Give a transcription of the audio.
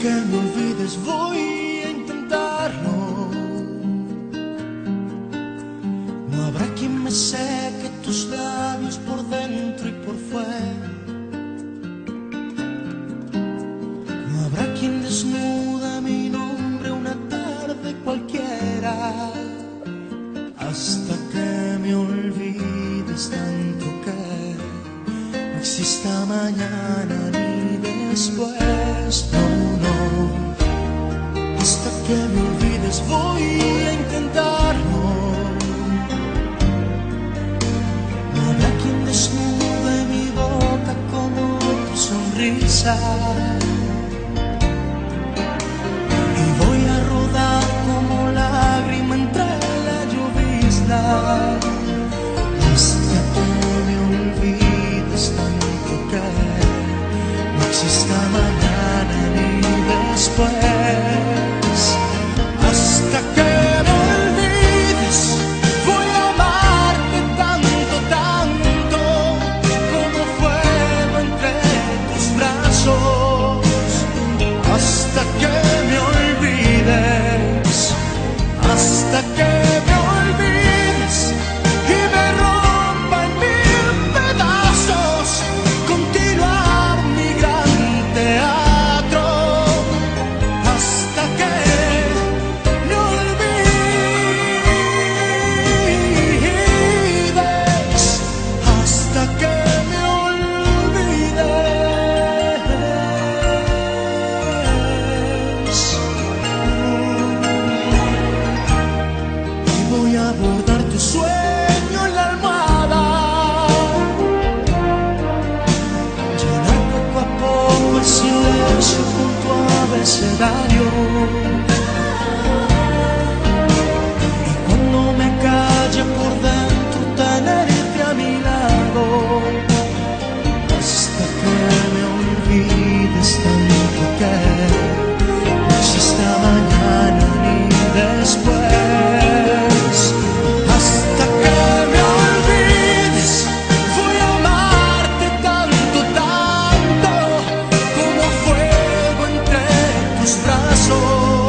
que me olvides voy a intentarlo. No habrá quien me seque tus labios por dentro y por fuera. No habrá quien desnuda mi nombre una tarde cualquiera. Hasta que me olvides tanto que no exista mañana ni después. Hasta que me olvides voy a intentarlo. No habrá quien desnude mi boca como tu sonrisa. Silencio con tu abecedario. amor.